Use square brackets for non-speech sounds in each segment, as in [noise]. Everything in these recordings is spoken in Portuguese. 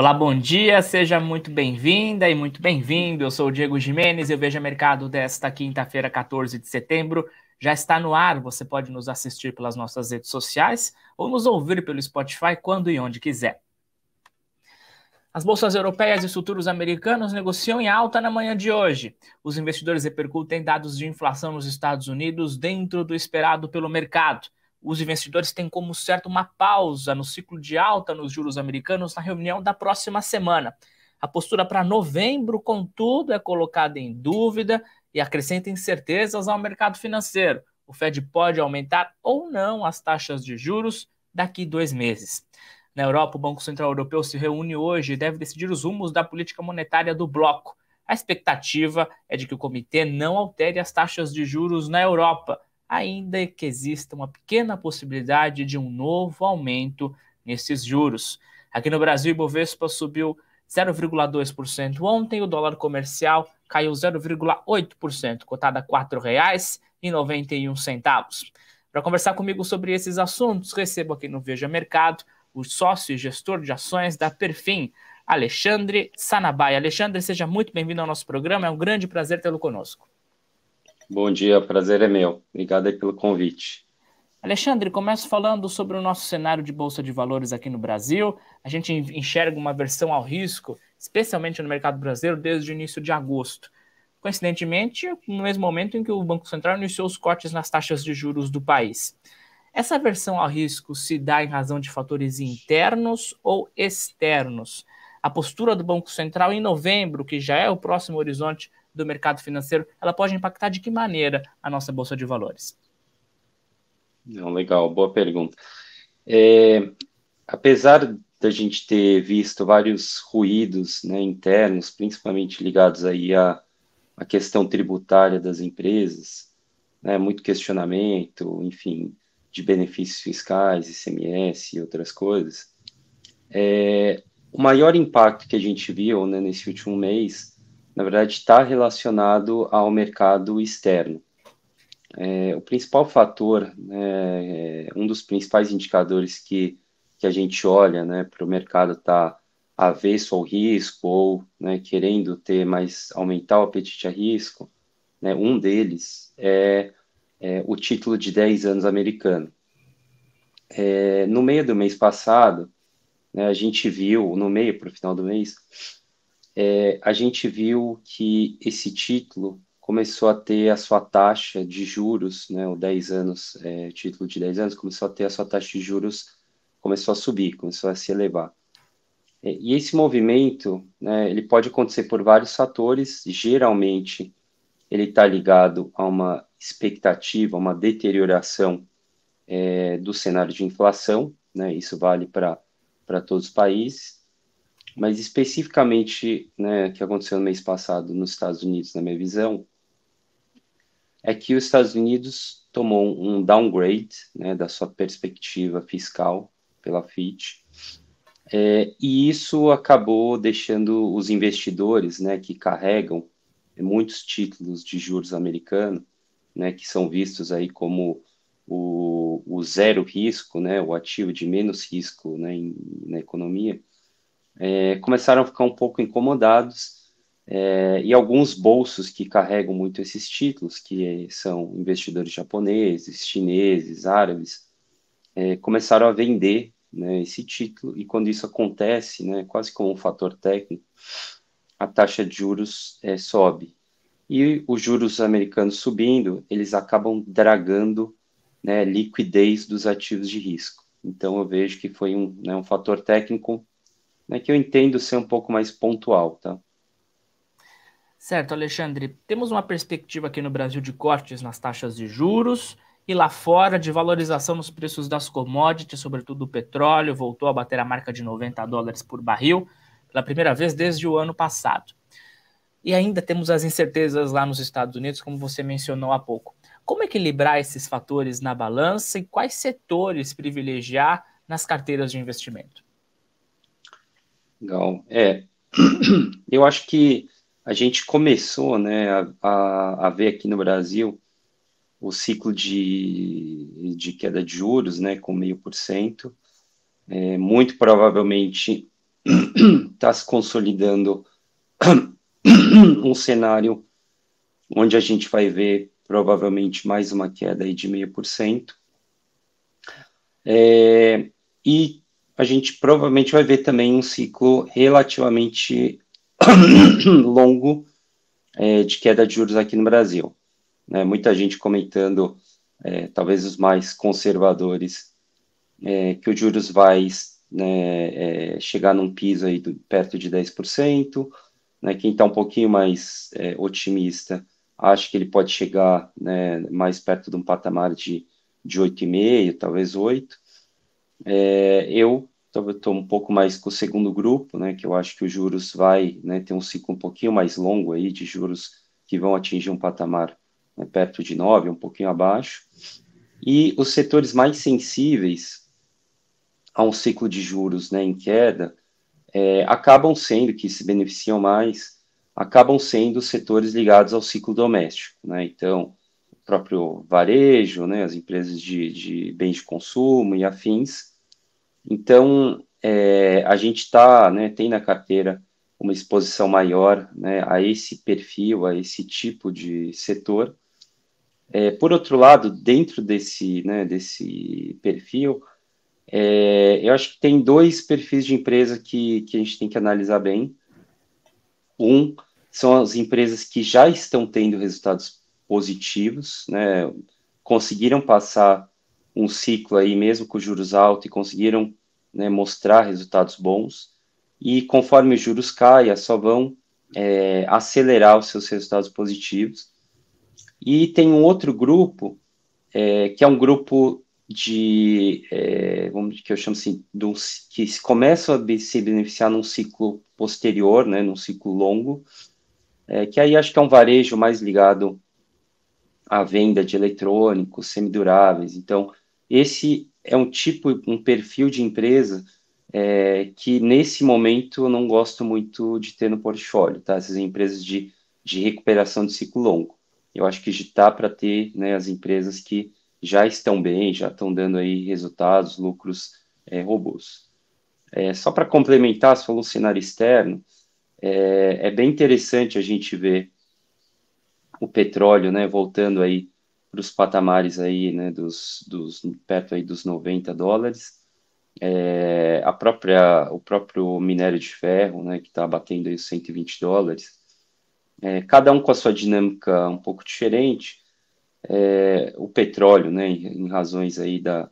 Olá, bom dia, seja muito bem-vinda e muito bem-vindo. Eu sou o Diego Jimenez e o Mercado desta quinta-feira, 14 de setembro. Já está no ar, você pode nos assistir pelas nossas redes sociais ou nos ouvir pelo Spotify quando e onde quiser. As bolsas europeias e futuros americanos negociam em alta na manhã de hoje. Os investidores repercutem dados de inflação nos Estados Unidos dentro do esperado pelo mercado os investidores têm como certo uma pausa no ciclo de alta nos juros americanos na reunião da próxima semana. A postura para novembro, contudo, é colocada em dúvida e acrescenta incertezas ao mercado financeiro. O Fed pode aumentar ou não as taxas de juros daqui dois meses. Na Europa, o Banco Central Europeu se reúne hoje e deve decidir os rumos da política monetária do bloco. A expectativa é de que o comitê não altere as taxas de juros na Europa ainda que exista uma pequena possibilidade de um novo aumento nesses juros. Aqui no Brasil, o Ibovespa subiu 0,2% ontem, o dólar comercial caiu 0,8%, cotada a R$ 4,91. Para conversar comigo sobre esses assuntos, recebo aqui no Veja Mercado o sócio e gestor de ações da Perfim, Alexandre Sanabai. Alexandre, seja muito bem-vindo ao nosso programa, é um grande prazer tê-lo conosco. Bom dia, prazer é meu. Obrigado pelo convite. Alexandre, começo falando sobre o nosso cenário de bolsa de valores aqui no Brasil. A gente enxerga uma versão ao risco, especialmente no mercado brasileiro, desde o início de agosto. Coincidentemente, no mesmo momento em que o Banco Central iniciou os cortes nas taxas de juros do país. Essa versão ao risco se dá em razão de fatores internos ou externos? A postura do Banco Central em novembro, que já é o próximo horizonte do mercado financeiro, ela pode impactar de que maneira a nossa bolsa de valores? Não, legal, boa pergunta. É, apesar da gente ter visto vários ruídos né, internos, principalmente ligados aí à, à questão tributária das empresas, né, muito questionamento, enfim, de benefícios fiscais, ICMS e outras coisas, é, o maior impacto que a gente viu né, nesse último mês na verdade, está relacionado ao mercado externo. É, o principal fator, né, é, um dos principais indicadores que, que a gente olha né, para o mercado estar tá avesso ao risco ou né, querendo ter mais, aumentar o apetite a risco, né, um deles é, é, o título de 10 anos americano. É, no meio do mês passado, né, a gente viu, no meio para o final do mês, é, a gente viu que esse título começou a ter a sua taxa de juros, né, o 10 anos, é, título de 10 anos, começou a ter a sua taxa de juros, começou a subir, começou a se elevar. É, e esse movimento, né, ele pode acontecer por vários fatores, geralmente ele está ligado a uma expectativa, uma deterioração é, do cenário de inflação, né, isso vale para todos os países, mas especificamente, né, que aconteceu no mês passado nos Estados Unidos, na minha visão, é que os Estados Unidos tomou um downgrade né, da sua perspectiva fiscal pela Fitch, é, e isso acabou deixando os investidores, né, que carregam muitos títulos de juros americanos, né, que são vistos aí como o, o zero risco, né, o ativo de menos risco né, em, na economia, é, começaram a ficar um pouco incomodados é, e alguns bolsos que carregam muito esses títulos, que são investidores japoneses, chineses, árabes, é, começaram a vender né, esse título e quando isso acontece, né, quase como um fator técnico, a taxa de juros é, sobe. E os juros americanos subindo, eles acabam dragando né, liquidez dos ativos de risco. Então eu vejo que foi um, né, um fator técnico né, que eu entendo ser um pouco mais pontual, tá? Certo, Alexandre. Temos uma perspectiva aqui no Brasil de cortes nas taxas de juros e lá fora de valorização nos preços das commodities, sobretudo o petróleo, voltou a bater a marca de 90 dólares por barril pela primeira vez desde o ano passado. E ainda temos as incertezas lá nos Estados Unidos, como você mencionou há pouco. Como equilibrar esses fatores na balança e quais setores privilegiar nas carteiras de investimento? Legal. É, [clears throat] eu acho que a gente começou né, a, a, ver aqui no Brasil o ciclo de, de queda de juros né, com meio por cento. É, muito provavelmente está [clears throat] se consolidando [clears throat] um cenário onde a gente vai ver provavelmente mais uma queda aí de meio por cento. É, e a gente provavelmente vai ver também um ciclo relativamente [coughs] longo é, de queda de juros aqui no Brasil. Né? Muita gente comentando, é, talvez os mais conservadores, é, que o juros vai né, é, chegar num piso aí do, perto de 10%, né? quem está um pouquinho mais é, otimista acho que ele pode chegar né, mais perto de um patamar de, de 8,5, talvez 8. É, eu estou um pouco mais com o segundo grupo, né, que eu acho que os juros vai né, ter um ciclo um pouquinho mais longo aí de juros que vão atingir um patamar né, perto de 9, um pouquinho abaixo. E os setores mais sensíveis a um ciclo de juros né, em queda é, acabam sendo, que se beneficiam mais, acabam sendo setores ligados ao ciclo doméstico, né? Então, próprio varejo, né, as empresas de, de bens de consumo e afins. Então, é, a gente está, né, tem na carteira uma exposição maior né, a esse perfil, a esse tipo de setor. É, por outro lado, dentro desse, né, desse perfil, é, eu acho que tem dois perfis de empresa que, que a gente tem que analisar bem. Um são as empresas que já estão tendo resultados positivos, né, conseguiram passar um ciclo aí mesmo com juros altos e conseguiram né, mostrar resultados bons, e conforme os juros caem, só vão é, acelerar os seus resultados positivos. E tem um outro grupo, é, que é um grupo de, é, vamos, que eu chamo assim, do, que começam a se beneficiar num ciclo posterior, né, num ciclo longo, é, que aí acho que é um varejo mais ligado à venda de eletrônicos, semiduráveis. Então, esse é um tipo, um perfil de empresa é, que nesse momento eu não gosto muito de ter no portfólio, tá? Essas empresas de, de recuperação de ciclo longo. Eu acho que está para ter né, as empresas que já estão bem, já estão dando aí resultados, lucros é, robustos. É, só para complementar, se falou cenário externo, é, é bem interessante a gente ver o petróleo, né, voltando aí para os patamares aí, né, dos, dos perto aí dos 90 dólares. É, a própria, o próprio minério de ferro, né, que está batendo aí os 120 dólares. É, cada um com a sua dinâmica um pouco diferente. É, o petróleo, né, em, em razões aí da,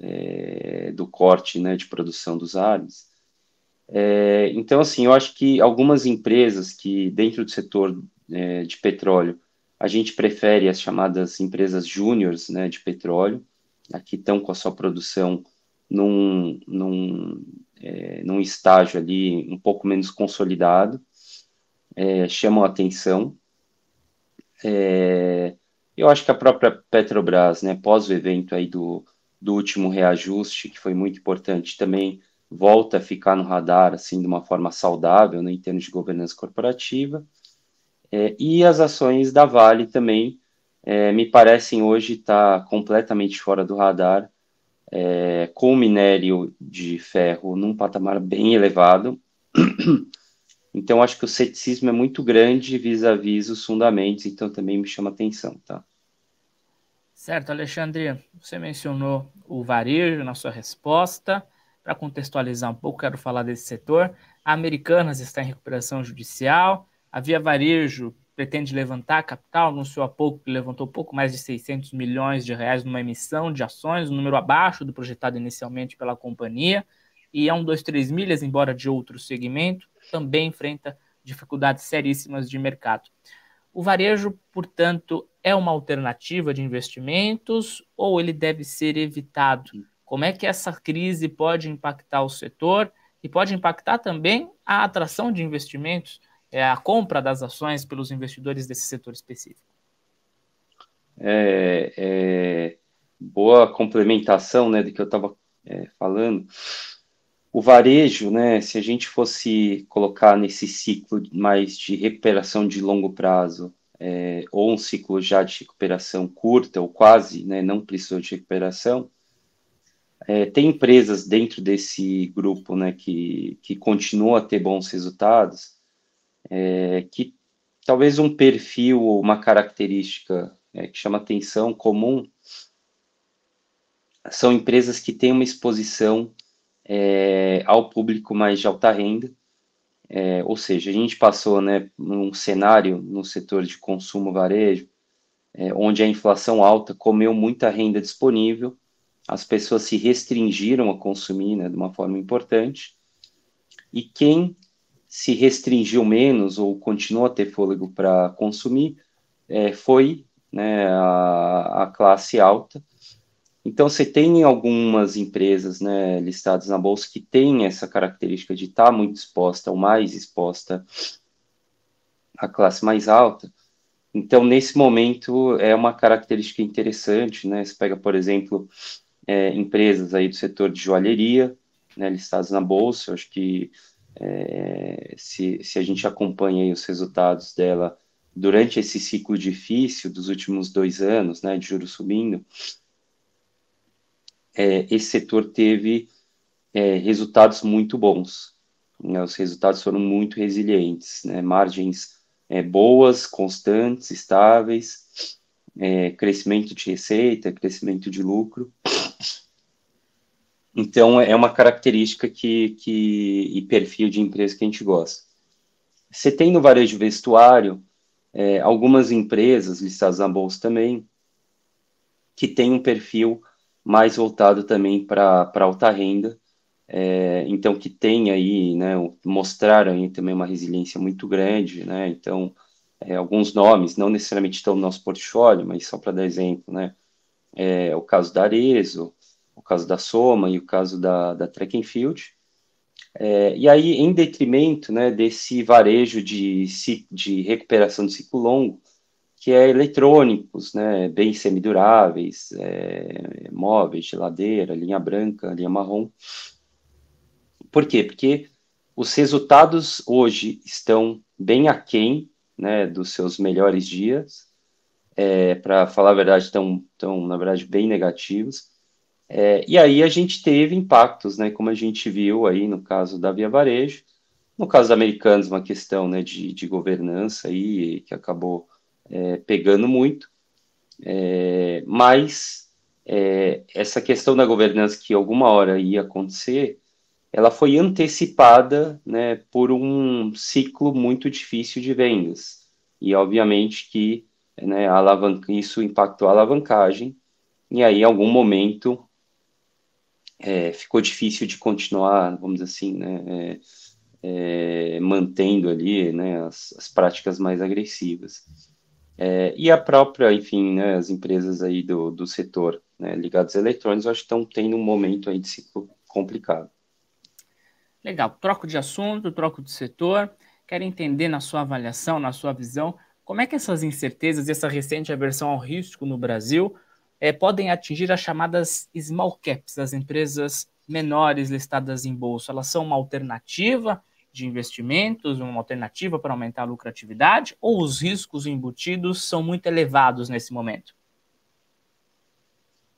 é, do corte, né, de produção dos árabes, é, então, assim, eu acho que algumas empresas que, dentro do setor é, de petróleo, a gente prefere as chamadas empresas júniores né, de petróleo, aqui estão com a sua produção num, num, é, num estágio ali um pouco menos consolidado, é, chamam a atenção. É, eu acho que a própria Petrobras, né, pós o evento aí do, do último reajuste, que foi muito importante, também volta a ficar no radar assim de uma forma saudável, né, em termos de governança corporativa. É, e as ações da Vale também é, me parecem hoje estar tá completamente fora do radar, é, com o minério de ferro num patamar bem elevado. [clears throat] Então, acho que o ceticismo é muito grande vis-à-vis -vis os fundamentos, então também me chama atenção, tá? Certo, Alexandre, você mencionou o varejo na sua resposta. Para contextualizar um pouco, quero falar desse setor. A Americanas está em recuperação judicial. A Via Varejo pretende levantar capital, anunciou há pouco que levantou pouco mais de 600 milhões de reais numa emissão de ações, um número abaixo do projetado inicialmente pela companhia. E é um 2,3 milhas, embora de outro segmento, também enfrenta dificuldades seríssimas de mercado. O varejo, portanto, é uma alternativa de investimentos ou ele deve ser evitado? Como é que essa crise pode impactar o setor e pode impactar também a atração de investimentos, é, a compra das ações pelos investidores desse setor específico? É, é boa complementação né, do que eu estava é, falando. O varejo, né, se a gente fosse colocar nesse ciclo mais de recuperação de longo prazo, é, ou um ciclo já de recuperação curta, ou quase, né, não precisou de recuperação, É, tem empresas dentro desse grupo né, que, que continuam a ter bons resultados, é, que talvez um perfil ou uma característica é, que chama atenção comum são empresas que têm uma exposição é, ao público mais de alta renda, é, ou seja, a gente passou né, num cenário no setor de consumo varejo, é, onde a inflação alta comeu muita renda disponível, as pessoas se restringiram a consumir né, de uma forma importante, e quem se restringiu menos ou continuou a ter fôlego para consumir é, foi né, a, a classe alta, então, você tem algumas empresas né, listadas na bolsa que têm essa característica de estar tá muito exposta ou mais exposta à classe mais alta. Então, nesse momento, é uma característica interessante. Né? Você pega, por exemplo, é, empresas aí do setor de joalheria né, listadas na bolsa. Acho que é, se, se a gente acompanha os resultados dela durante esse ciclo difícil dos últimos dois anos, né, de juros subindo, é, esse setor teve é, resultados muito bons. Né? Os resultados foram muito resilientes, né? margens é, boas, constantes, estáveis, é, crescimento de receita, crescimento de lucro. Então, é uma característica que, que, e perfil de empresa que a gente gosta. Você tem no varejo vestuário é, algumas empresas listadas na bolsa também que têm um perfil mais voltado também para alta renda, é, então que tem aí, né, mostraram aí também uma resiliência muito grande, né, então é, alguns nomes, não necessariamente estão no nosso portfólio, mas só para dar exemplo, né, é, o caso da Arezo, o caso da Soma e o caso da, da Track and Field, é, e aí, em detrimento né, desse varejo de, de recuperação de ciclo longo, que é eletrônicos, né, bens semiduráveis, é, móveis, geladeira, linha branca, linha marrom. Por quê? Porque os resultados hoje estão bem aquém né, dos seus melhores dias, é, para falar a verdade, estão, estão, na verdade, bem negativos. É, e aí a gente teve impactos, né, como a gente viu aí no caso da Via Varejo, no caso dos americanos, uma questão né, de, de governança aí, que acabou é, pegando muito, é, mas é, essa questão da governança que alguma hora ia acontecer, ela foi antecipada né, por um ciclo muito difícil de vendas. E, obviamente, que né, isso impactou a alavancagem, e aí, em algum momento, é, ficou difícil de continuar, vamos dizer assim, né, é, é, mantendo ali né, as, as práticas mais agressivas. É, e a própria, enfim, né, as empresas aí do, do setor né, ligadas a eletrônicos, acho que estão tendo um momento aí de ciclo complicado. Legal, troco de assunto, troco de setor. Quero entender na sua avaliação, na sua visão, como é que essas incertezas e essa recente aversão ao risco no Brasil é, podem atingir as chamadas small caps, as empresas menores listadas em bolsa. Elas são uma alternativa de investimentos, uma alternativa para aumentar a lucratividade, ou os riscos embutidos são muito elevados nesse momento?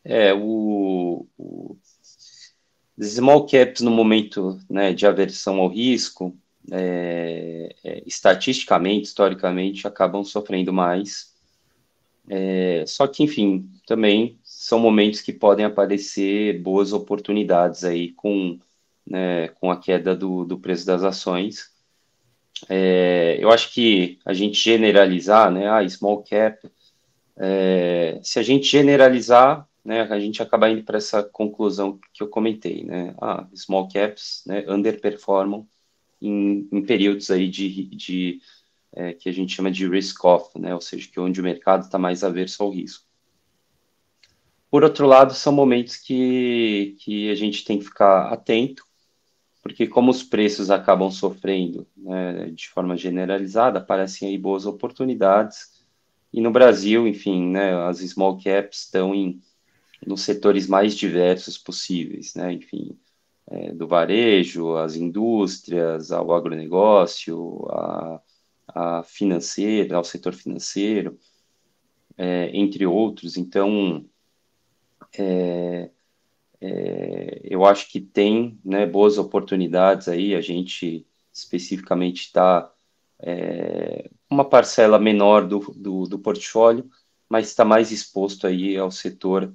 É, o, o small caps no momento né, de aversão ao risco, é, é, estatisticamente, historicamente, acabam sofrendo mais. É, só que, enfim, também são momentos que podem aparecer boas oportunidades aí com né, com a queda do, do preço das ações. É, eu acho que a gente generalizar, né, ah, small cap, é, se a gente generalizar, né, a gente acaba indo para essa conclusão que eu comentei, né, ah, small caps, né, underperformam em, em períodos aí de, de é, que a gente chama de risk off, né, ou seja, que onde o mercado está mais averso ao risco. Por outro lado, são momentos que, que a gente tem que ficar atento, porque como os preços acabam sofrendo né, de forma generalizada, aparecem aí boas oportunidades. E no Brasil, enfim, né, as small caps estão em nos setores mais diversos possíveis, né, enfim, é, do varejo, as indústrias, ao agronegócio, a, a financeira, ao setor financeiro, é, entre outros. Então, é, é, eu acho que tem né, boas oportunidades aí, a gente especificamente está é, uma parcela menor do, do, do portfólio, mas está mais exposto aí ao setor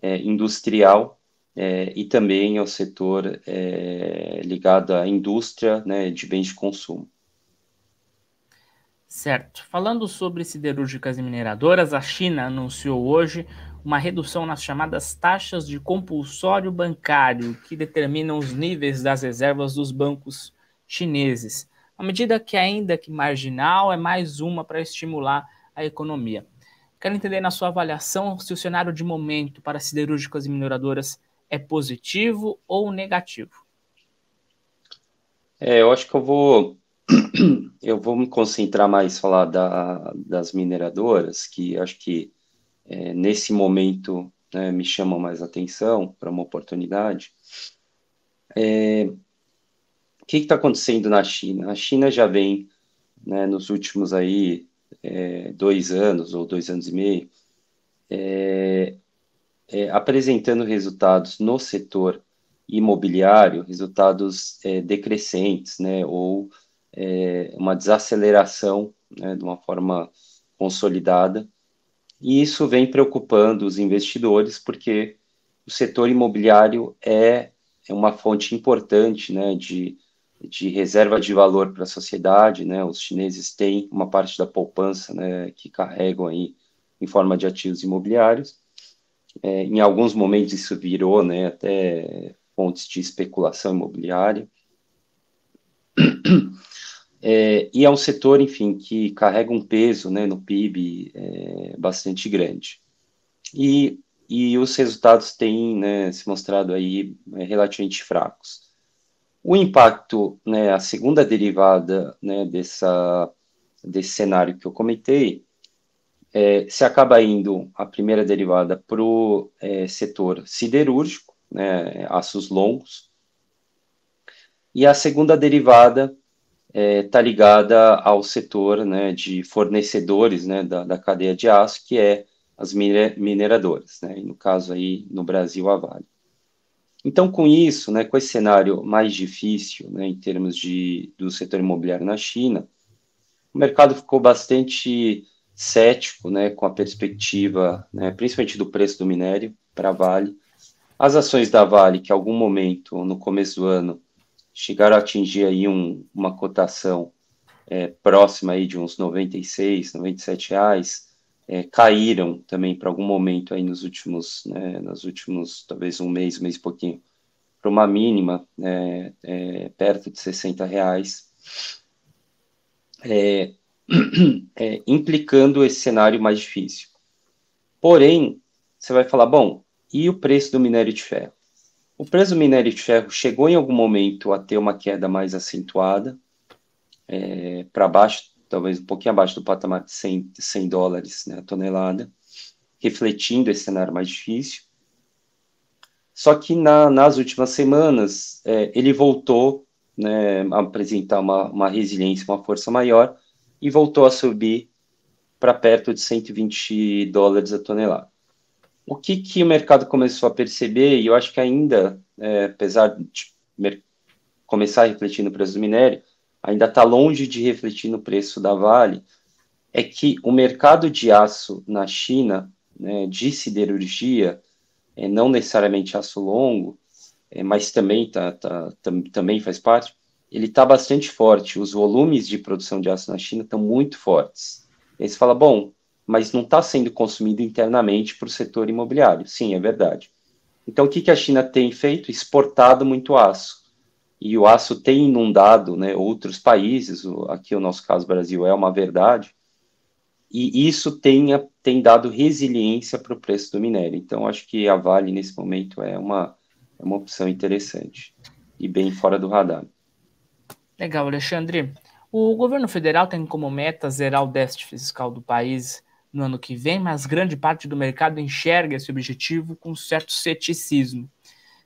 é, industrial é, e também ao setor é, ligado à indústria né, de bens de consumo. Certo. Falando sobre siderúrgicas e mineradoras, a China anunciou hoje uma redução nas chamadas taxas de compulsório bancário, que determinam os níveis das reservas dos bancos chineses. Uma medida que, ainda que marginal, é mais uma para estimular a economia. Quero entender na sua avaliação se o cenário de momento para siderúrgicas e mineradoras é positivo ou negativo. É, eu acho que eu vou eu vou me concentrar mais falar da, das mineradoras, que acho que é, nesse momento né, me chamam mais atenção para uma oportunidade. É, o que está acontecendo na China? A China já vem, né, nos últimos aí é, dois anos ou dois anos e meio, é, é, apresentando resultados no setor imobiliário, resultados é, decrescentes, né, ou é, uma desaceleração né, de uma forma consolidada, e isso vem preocupando os investidores, porque o setor imobiliário é, é uma fonte importante né, de, de reserva de valor para a sociedade. Né, os chineses têm uma parte da poupança né, que carregam aí em forma de ativos imobiliários. É, em alguns momentos isso virou né, até fontes de especulação imobiliária. É, e é um setor, enfim, que carrega um peso né, no PIB é, bastante grande. E, e os resultados têm né, se mostrado aí é, relativamente fracos. O impacto, né, a segunda derivada né, dessa, desse cenário que eu comentei, é, se acaba indo a primeira derivada para o é, setor siderúrgico, né, aços longos, e a segunda derivada está é, tá ligada ao setor né, de fornecedores né, da, da, cadeia de aço, que é as mineradoras, né, no caso aí no Brasil a Vale. Então, com isso, né, com esse cenário mais difícil né, em termos de, do setor imobiliário na China, o mercado ficou bastante cético né, com a perspectiva, né, principalmente do preço do minério para a Vale. As ações da Vale, que em algum momento no começo do ano chegaram a atingir aí um, uma cotação é, próxima aí de uns 96, 97 reais, é, caíram também para algum momento aí nos últimos, né, nos últimos talvez um mês, um mês e pouquinho, para uma mínima né, é, perto de 60 reais, é, [clears throat] é, implicando esse cenário mais difícil. Porém, você vai falar, bom, e o preço do minério de ferro? O preço do minério de ferro chegou em algum momento a ter uma queda mais acentuada, é, para baixo, talvez um pouquinho abaixo do patamar de 100, 100 dólares né, a tonelada, refletindo esse cenário mais difícil. Só que na, nas últimas semanas é, ele voltou né, a apresentar uma, uma resiliência, uma força maior, e voltou a subir para perto de 120 dólares a tonelada. O que, que o mercado começou a perceber, e eu acho que ainda, é, apesar de começar a refletir no preço do minério, ainda está longe de refletir no preço da Vale, é que o mercado de aço na China, né, de siderurgia, é, não necessariamente aço longo, é, mas também, tá, tá, tam, também faz parte, ele está bastante forte. Os volumes de produção de aço na China estão muito fortes. E aí você fala, bom, mas não está sendo consumido internamente para o setor imobiliário. Sim, é verdade. Então, o que, que a China tem feito? Exportado muito aço. E o aço tem inundado né, outros países, aqui o nosso caso Brasil é uma verdade, e isso tem, tem dado resiliência para o preço do minério. Então, acho que a Vale, nesse momento, é uma, é uma opção interessante e bem fora do radar. Legal, Alexandre. O governo federal tem como meta zerar o déficit fiscal do país no ano que vem, mas grande parte do mercado enxerga esse objetivo com certo ceticismo.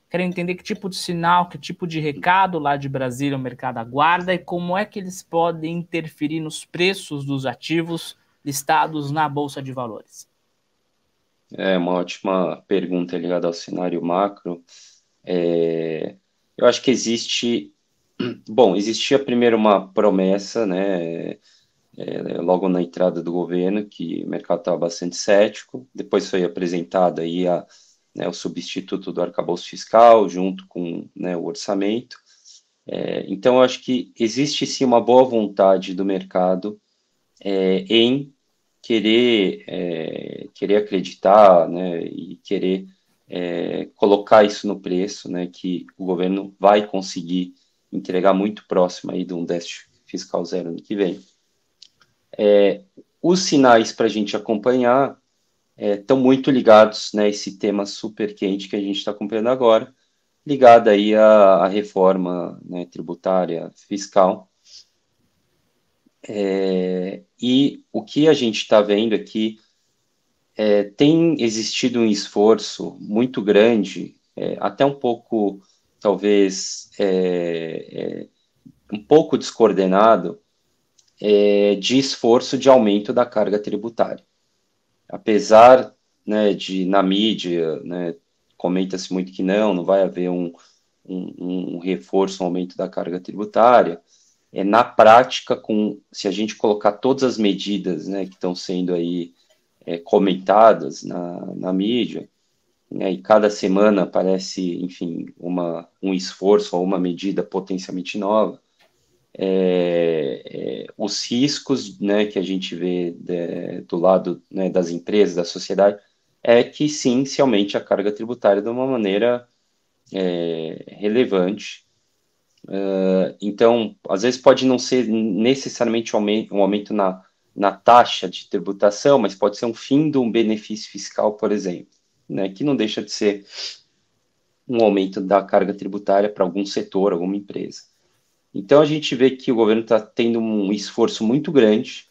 Quero entender que tipo de sinal, que tipo de recado lá de Brasília o mercado aguarda e como é que eles podem interferir nos preços dos ativos listados na Bolsa de Valores. É uma ótima pergunta ligada ao cenário macro. É, eu acho que existe, [clears throat] bom, existia primeiro uma promessa, né, é, logo na entrada do governo, que o mercado estava bastante cético, depois foi apresentado aí a, né, o substituto do arcabouço fiscal, junto com né, o orçamento, é, então, eu acho que existe sim uma boa vontade do mercado é, em querer, é, querer acreditar né, e querer é, colocar isso no preço, né, que o governo vai conseguir entregar muito próximo aí de um déficit fiscal zero ano que vem. É, os sinais para a gente acompanhar estão é, muito ligados né, esse tema super quente que a gente está acompanhando agora, ligada aí à, à reforma né, tributária fiscal. É, e o que a gente está vendo aqui é, tem existido um esforço muito grande, é, até um pouco, talvez, é, é, um pouco descoordenado, é, de esforço de aumento da carga tributária. Apesar né, de, na mídia, né, comenta-se muito que não, não vai haver um, um, um reforço, um aumento da carga tributária. É, na prática, com, se a gente colocar todas as medidas né, que estão sendo aí é, comentadas na, na mídia, né, e cada semana aparece, enfim, uma, um esforço ou uma medida potencialmente nova, é, é, os riscos né, que a gente vê de, do lado né, das empresas, da sociedade, é que sim se aumente a carga tributária de uma maneira é, relevante. Uh, então, às vezes pode não ser necessariamente um aumento, um aumento na, na taxa de tributação, mas pode ser um fim de um benefício fiscal, por exemplo, né, que não deixa de ser um aumento da carga tributária para algum setor, alguma empresa. Então, a gente vê que o governo está tendo um esforço muito grande,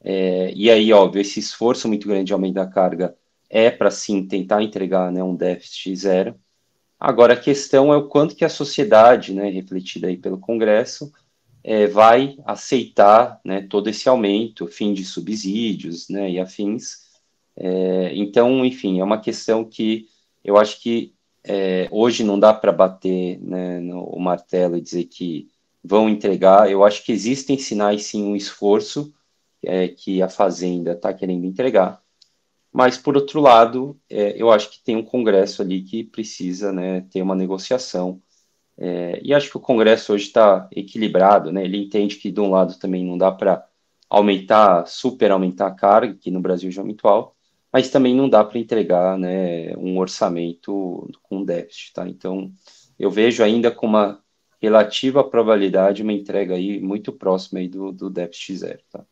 é, e aí, óbvio, esse esforço muito grande de aumento da carga é para sim tentar entregar né, um déficit zero. Agora a questão é o quanto que a sociedade, né, refletida aí pelo Congresso, é, vai aceitar né, todo esse aumento, fim de subsídios né, e afins. É, então, enfim, é uma questão que eu acho que é, hoje não dá para bater né, no, o martelo e dizer que vão entregar. Eu acho que existem sinais, sim, um esforço é, que a Fazenda está querendo entregar. Mas, por outro lado, é, eu acho que tem um Congresso ali que precisa né, ter uma negociação. É, e acho que o Congresso hoje está equilibrado, né? ele entende que, de um lado, também não dá para aumentar, super aumentar a carga, que no Brasil já é muito alto, mas também não dá para entregar né, um orçamento com déficit. Tá? Então, eu vejo ainda com uma relativa probabilidade uma entrega aí muito próxima aí do, do déficit zero. Tá?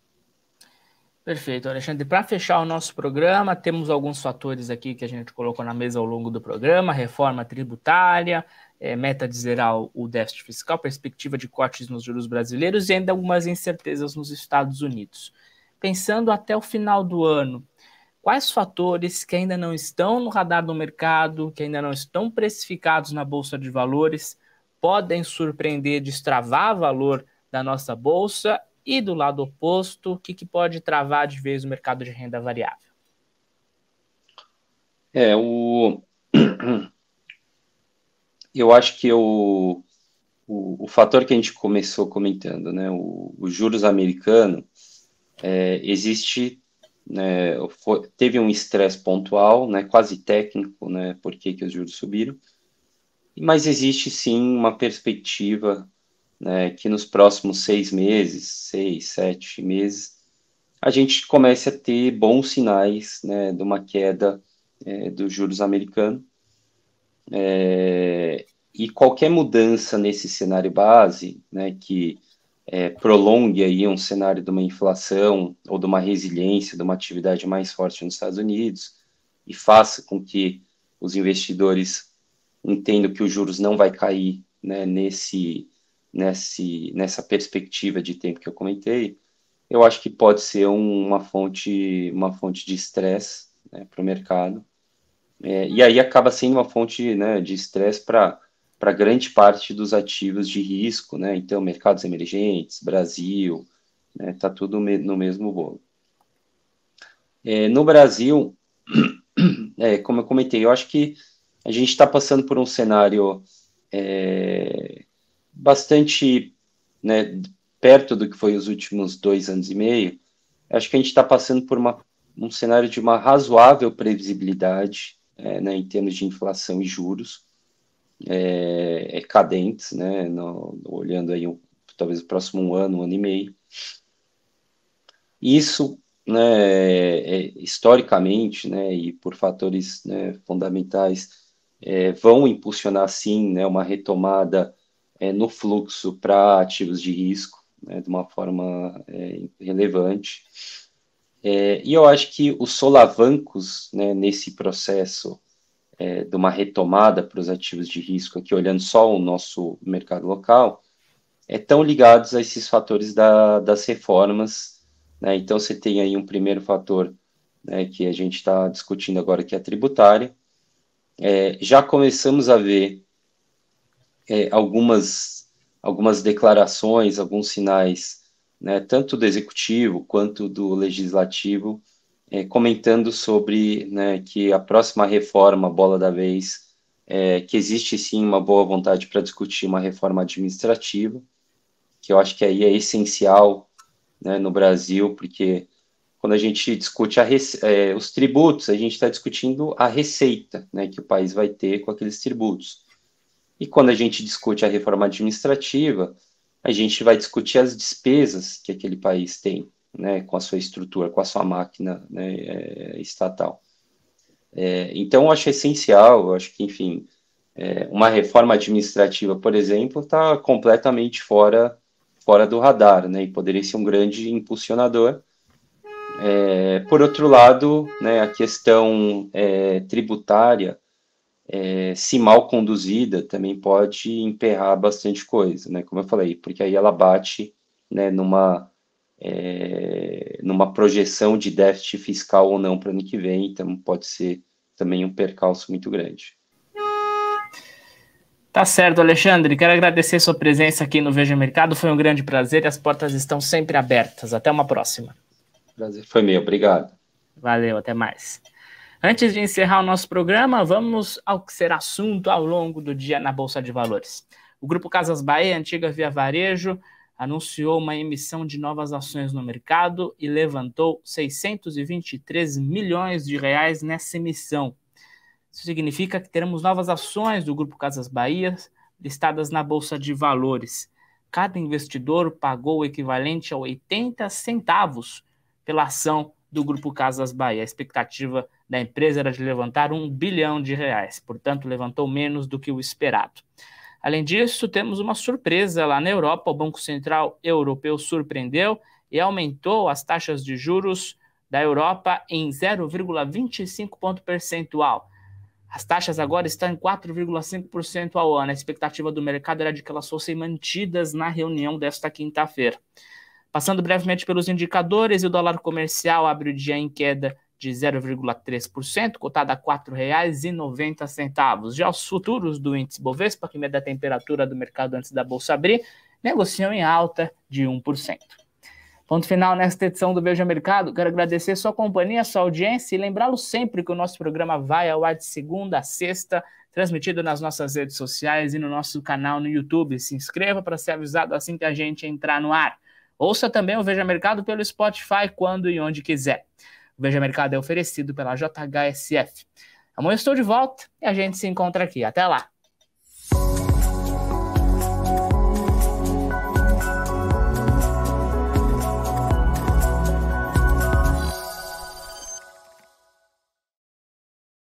Perfeito, Alexandre. Para fechar o nosso programa, temos alguns fatores aqui que a gente colocou na mesa ao longo do programa: reforma tributária, é, meta de zerar o déficit fiscal, perspectiva de cortes nos juros brasileiros e ainda algumas incertezas nos Estados Unidos. Pensando até o final do ano, quais fatores que ainda não estão no radar do mercado, que ainda não estão precificados na Bolsa de Valores, podem surpreender, destravar valor da nossa bolsa e do lado oposto, o que, que pode travar de vez o mercado de renda variável? É, o... [clears throat] eu acho que o, o, o, fator que a gente começou comentando, né, o, o juros americano, é, existe, né, foi, teve um estresse pontual, né, quase técnico, né, por que, que os juros subiram, mas existe sim uma perspectiva né, que nos próximos seis meses, seis, sete meses, a gente comece a ter bons sinais né, de uma queda é, dos juros americanos. É, e qualquer mudança nesse cenário base, né, que é, prolongue aí um cenário de uma inflação ou de uma resiliência, de uma atividade mais forte nos Estados Unidos, e faça com que os investidores entendam que os juros não vai cair né, nesse nesse, nessa perspectiva de tempo que eu comentei, eu acho que pode ser um, uma fonte uma fonte de estresse né, para o mercado. É, e aí acaba sendo uma fonte né, de estresse para para grande parte dos ativos de risco, né? Então, mercados emergentes, Brasil, né? Tá tudo no mesmo bolo. É, no Brasil, [clears throat] é, como eu comentei, eu acho que a gente está passando por um cenário é, bastante né, perto do que foi os últimos dois anos e meio. Acho que a gente está passando por uma, um cenário de uma razoável previsibilidade é, né, em termos de inflação e juros é, é cadentes, né, no, olhando aí um, talvez o próximo um ano, um ano e meio. Isso, né, é, historicamente, né, e por fatores né, fundamentais, é, vão impulsionar, sim, né, uma retomada é, no fluxo para ativos de risco, né, de uma forma é, relevante. É, e eu acho que os solavancos né, nesse processo é, de uma retomada para os ativos de risco, aqui olhando só o nosso mercado local, estão ligados a esses fatores da, das reformas. Né? Então, você tem aí um primeiro fator né, que a gente está discutindo agora, que é a tributária. É, já começamos a ver é, algumas, algumas declarações, alguns sinais, né, tanto do executivo quanto do legislativo, é, comentando sobre né, que a próxima reforma, bola da vez, é, que existe sim uma boa vontade para discutir uma reforma administrativa, que eu acho que aí é essencial né, no Brasil, porque quando a gente discute é, os tributos, a gente está discutindo a receita né, que o país vai ter com aqueles tributos. E quando a gente discute a reforma administrativa, a gente vai discutir as despesas que aquele país tem né, com a sua estrutura, com a sua máquina né, é, estatal. É, então, eu acho essencial, eu acho que, enfim, é, uma reforma administrativa, por exemplo, está completamente fora, fora do radar, né, e poderia ser um grande impulsionador. É, por outro lado, né, a questão é, tributária, é, se mal conduzida, também pode emperrar bastante coisa, né, como eu falei, porque aí ela bate né, numa é, numa projeção de déficit fiscal ou não para o ano que vem, então pode ser também um percalço muito grande. Tá certo, Alexandre. Quero agradecer sua presença aqui no Veja Mercado. Foi um grande prazer e as portas estão sempre abertas. Até uma próxima. Prazer foi meu. Obrigado. Valeu, até mais. Antes de encerrar o nosso programa, vamos ao que será assunto ao longo do dia na Bolsa de Valores. O Grupo Casas Bahia, antiga Via Varejo, anunciou uma emissão de novas ações no mercado e levantou 623 milhões de reais nessa emissão. Isso significa que teremos novas ações do Grupo Casas Bahia listadas na Bolsa de Valores. Cada investidor pagou o equivalente a 80 centavos pela ação do Grupo Casas Bahia. A expectativa da empresa era de levantar um bilhão de reais, portanto, levantou menos do que o esperado. Além disso, temos uma surpresa lá na Europa. O Banco Central Europeu surpreendeu e aumentou as taxas de juros da Europa em 0,25 ponto percentual. As taxas agora estão em 4,5% ao ano. A expectativa do mercado era de que elas fossem mantidas na reunião desta quinta-feira. Passando brevemente pelos indicadores, o dólar comercial abre o dia em queda de 0,3%, cotada a R$ 4,90. Já os futuros do índice Bovespa, que mede a temperatura do mercado antes da bolsa abrir, negociam em alta de 1%. Ponto final nesta edição do Veja Mercado. Quero agradecer sua companhia, sua audiência e lembrá-lo sempre que o nosso programa vai ao ar de segunda a sexta, transmitido nas nossas redes sociais e no nosso canal no YouTube. Se inscreva para ser avisado assim que a gente entrar no ar. Ouça também o Veja Mercado pelo Spotify quando e onde quiser. O Veja Mercado é oferecido pela JHSF. Amanhã estou de volta e a gente se encontra aqui. Até lá!